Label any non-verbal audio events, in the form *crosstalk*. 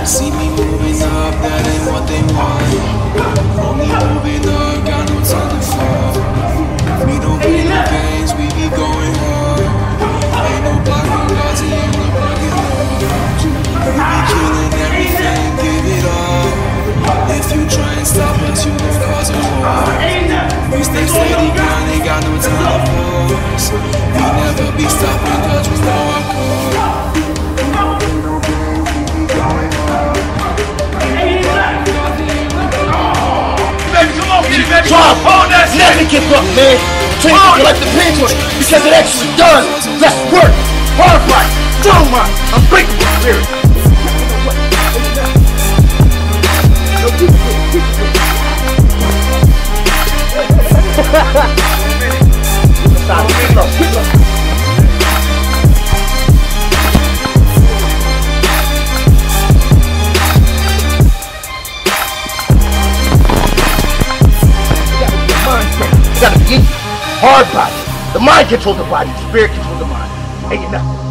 Only moving up, that ain't what they want. Only moving up, got no time to fall. We don't play no games, we be going hard. Ain't no blocking guards, ain't no blocking laws. We be killing everything, give it all. If you try and stop us, you gon' cause a war. We stay steady, grind, ain't got no time to pause. We never be stopping, cause we Never give up, man! Change the like the penguin because it actually does! Let's work! Hard fight! Strong mind! Unbreakable spirit! *laughs* Gotta be. Hard body. The mind controls the body. The spirit controls the mind. Ain't enough.